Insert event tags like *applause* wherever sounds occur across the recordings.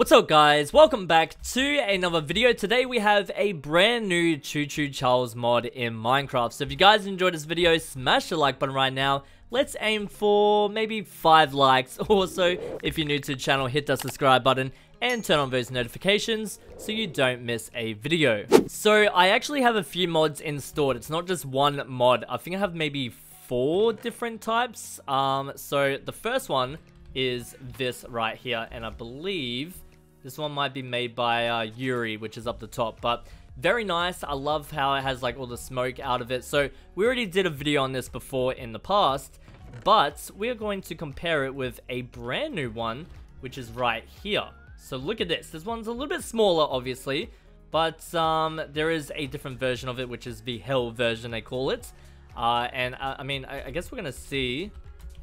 What's up guys, welcome back to another video. Today we have a brand new Choo Choo Charles mod in Minecraft. So if you guys enjoyed this video, smash the like button right now. Let's aim for maybe 5 likes. *laughs* Also, if you're new to the channel, hit that subscribe button and turn on those notifications so you don't miss a video. So I actually have a few mods installed. It's not just one mod. I think I have maybe four different types. Um, so the first one is this right here and I believe this one might be made by uh, Yuri, which is up the top, but very nice. I love how it has like all the smoke out of it. So we already did a video on this before in the past, but we are going to compare it with a brand new one, which is right here. So look at this. This one's a little bit smaller, obviously, but um, there is a different version of it, which is the Hell version, they call it. Uh, and uh, I mean, I, I guess we're going to see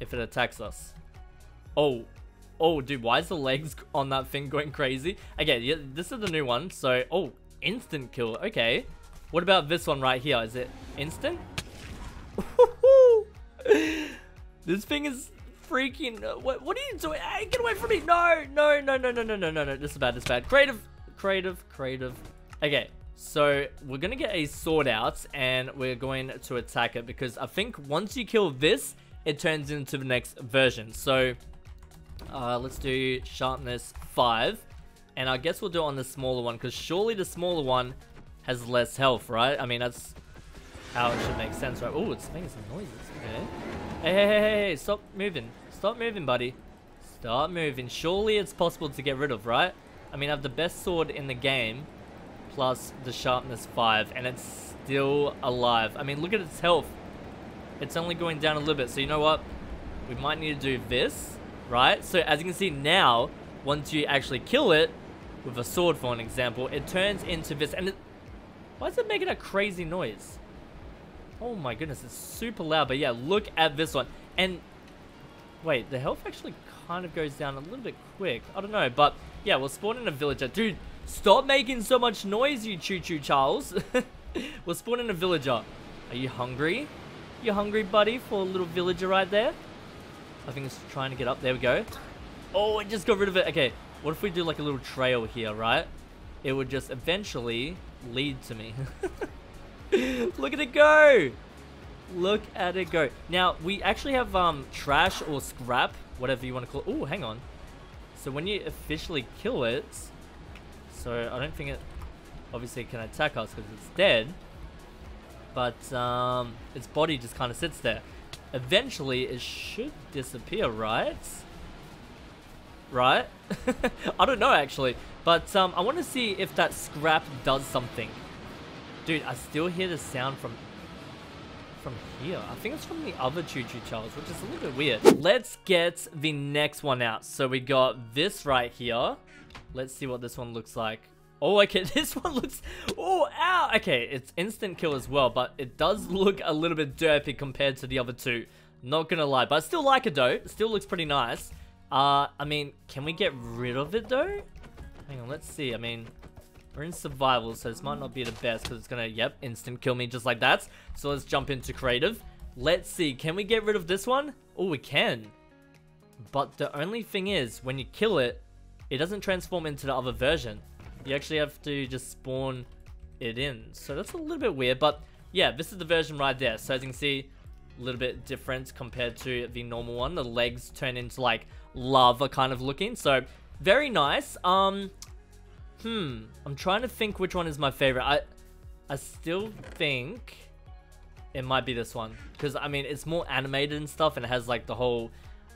if it attacks us. Oh, Oh, dude, why is the legs *laughs* on that thing going crazy? Okay, yeah, this is the new one. So, oh, instant kill. Okay. What about this one right here? Is it instant? *laughs* this thing is freaking... What, what are you doing? Hey, get away from me. No, no, no, no, no, no, no, no, no. This is bad, this is bad. Creative, creative, creative. Okay, so we're going to get a sword out and we're going to attack it because I think once you kill this, it turns into the next version. So uh, let's do sharpness 5. And I guess we'll do it on the smaller one, because surely the smaller one has less health, right? I mean, that's how it should make sense, right? Oh, it's making some noises. Okay. Hey, hey, hey, hey, stop moving. Stop moving, buddy. Stop moving. Surely it's possible to get rid of, right? I mean, I have the best sword in the game, plus the sharpness 5, and it's still alive. I mean, look at its health. It's only going down a little bit, so you know what? We might need to do this right? So as you can see now, once you actually kill it, with a sword for an example, it turns into this, and it, why is it making a crazy noise? Oh my goodness, it's super loud, but yeah, look at this one, and wait, the health actually kind of goes down a little bit quick, I don't know, but yeah, we'll spawn in a villager, dude, stop making so much noise, you choo-choo Charles, *laughs* we'll spawn in a villager, are you hungry? You hungry, buddy, for a little villager right there? I think it's trying to get up. There we go. Oh, it just got rid of it. Okay, what if we do like a little trail here, right? It would just eventually lead to me. *laughs* Look at it go! Look at it go. Now, we actually have um trash or scrap, whatever you want to call it. Oh, hang on. So when you officially kill it, so I don't think it obviously can attack us because it's dead. But um, its body just kind of sits there. Eventually, it should disappear, right? Right? *laughs* I don't know, actually. But um, I want to see if that scrap does something. Dude, I still hear the sound from from here. I think it's from the other Choo Choo Charles, which is a little bit weird. Let's get the next one out. So we got this right here. Let's see what this one looks like. Oh, okay, *laughs* this one looks... Oh, ow! Okay, it's instant kill as well, but it does look a little bit derpy compared to the other two. Not gonna lie, but I still like it though. It still looks pretty nice. Uh, I mean, can we get rid of it though? Hang on, let's see. I mean, we're in survival, so this might not be the best because it's gonna, yep, instant kill me just like that. So let's jump into creative. Let's see, can we get rid of this one? Oh, we can. But the only thing is, when you kill it, it doesn't transform into the other version you actually have to just spawn it in. So that's a little bit weird, but yeah, this is the version right there. So as you can see, a little bit different compared to the normal one. The legs turn into like lava kind of looking. So very nice. Um, hmm, I'm trying to think which one is my favorite. I, I still think it might be this one because I mean it's more animated and stuff and it has like the whole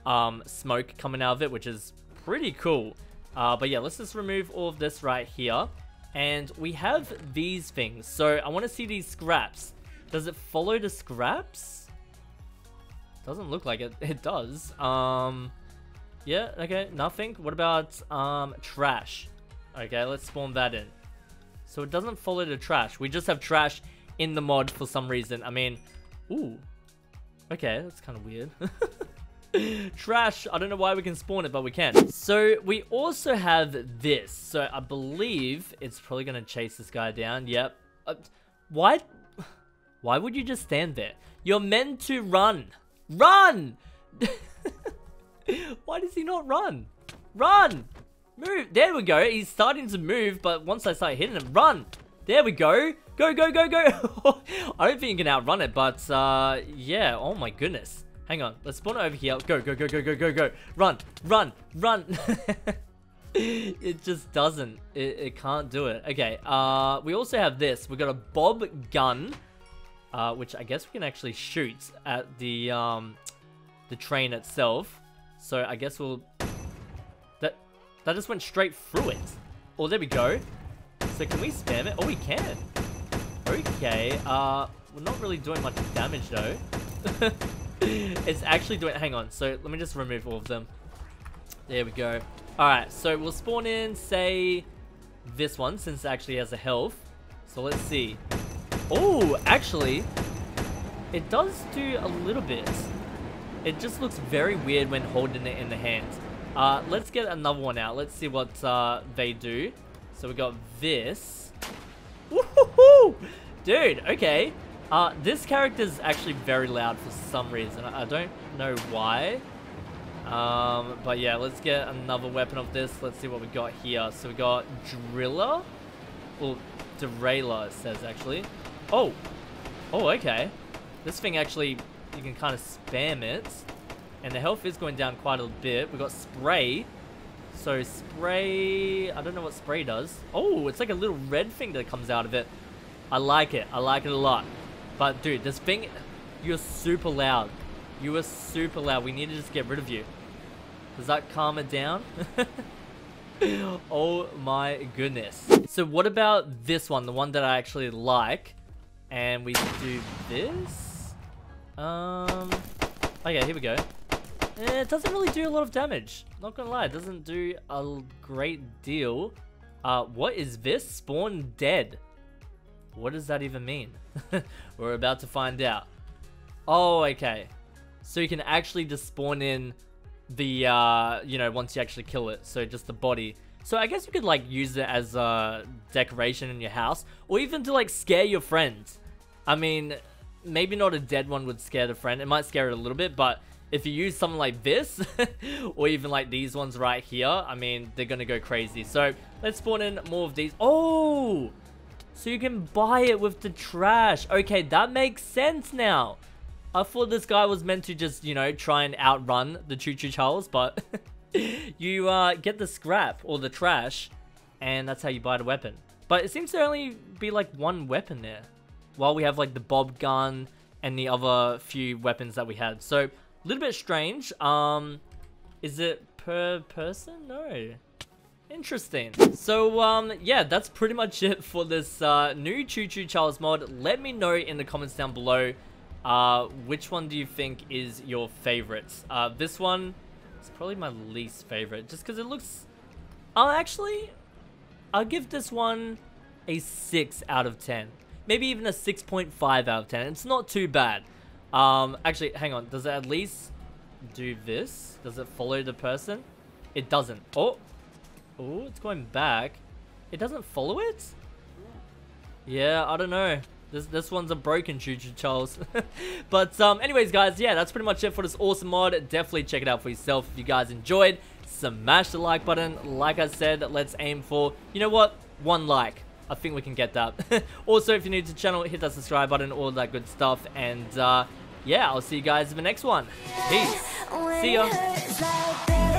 um, smoke coming out of it, which is pretty cool. Uh, but yeah, let's just remove all of this right here. And we have these things. So I want to see these scraps. Does it follow the scraps? Doesn't look like it. *laughs* It does. Um, yeah, okay, nothing. What about um, trash? Okay, let's spawn that in. So it doesn't follow the trash. We just have trash in the mod for some reason. I mean, ooh. Okay, that's kind of weird. *laughs* Trash. I don't know why we can spawn it, but we can. So we also have this. So I believe it's probably going to chase this guy down. Yep. Uh, why? Why would you just stand there? You're meant to run. Run! *laughs* why does he not run? Run! Move. There we go. He's starting to move, but once I start hitting him, run. There we go. Go, go, go, go. *laughs* I don't think you can outrun it, but uh, yeah. Oh my goodness. Hang on. Let's spawn over here. Go, go, go, go, go, go, go. Run, run, run. *laughs* it just doesn't. It, it can't do it. Okay. Uh, we also have this. We've got a bob gun, uh, which I guess we can actually shoot at the um, the train itself. So I guess we'll that that just went straight through it. Oh, there we go. So can we spam it? Oh, we can. Okay. Uh, we're not really doing much damage though. *laughs* *laughs* it's actually doing. Hang on. So let me just remove all of them. There we go. All right. So we'll spawn in, say, this one since it actually has a health. So let's see. Oh, actually, it does do a little bit. It just looks very weird when holding it in the hands. Uh, let's get another one out. Let's see what uh, they do. So we got this. Woohoo! Dude, okay. Uh, this character is actually very loud for some reason. I don't know why. Um, but yeah, let's get another weapon of this. Let's see what we got here. So we got Driller. Well, Derailer, it says actually. Oh. Oh, okay. This thing actually you can kind of spam it. And the health is going down quite a bit. We've got spray. So spray, I don't know what spray does. Oh, it's like a little red thing that comes out of it. I like it. I like it a lot. But dude, this thing, you're super loud. You are super loud. We need to just get rid of you. Does that calm it down? *laughs* oh my goodness. So what about this one? The one that I actually like. And we do this. Um, okay, here we go. It doesn't really do a lot of damage. Not gonna lie, it doesn't do a great deal. Uh, what is this? Spawn dead. What does that even mean? *laughs* We're about to find out. Oh, okay. So you can actually just spawn in the, uh, you know, once you actually kill it. So just the body. So I guess you could, like, use it as a decoration in your house. Or even to, like, scare your friends. I mean, maybe not a dead one would scare the friend. It might scare it a little bit, but if you use something like this, *laughs* or even like these ones right here, I mean, they're gonna go crazy. So let's spawn in more of these. Oh! So you can buy it with the trash. Okay, that makes sense now. I thought this guy was meant to just, you know, try and outrun the Choo Choo Charles, but *laughs* you uh, get the scrap or the trash, and that's how you buy the weapon. But it seems to only be like one weapon there while we have like the bob gun and the other few weapons that we had. So a little bit strange. Um, is it per person? No. Interesting. So, um, yeah, that's pretty much it for this uh, new Choo Choo Charles mod. Let me know in the comments down below uh, which one do you think is your favorite. Uh, this one is probably my least favorite just because it looks... I'll actually... I'll give this one a 6 out of 10 maybe even a 6.5 out of 10. It's not too bad. Um, actually, hang on. Does it at least do this? Does it follow the person? It doesn't. Oh. Oh, it's going back. It doesn't follow it? Yeah, I don't know. This this one's a broken Choo Charles. *laughs* but um, anyways, guys, yeah, that's pretty much it for this awesome mod. Definitely check it out for yourself if you guys enjoyed. Smash the like button. Like I said, let's aim for, you know what? One like. I think we can get that. *laughs* also, if you're new to the channel, hit that subscribe button, all that good stuff. And uh, yeah, I'll see you guys in the next one. Peace. See ya.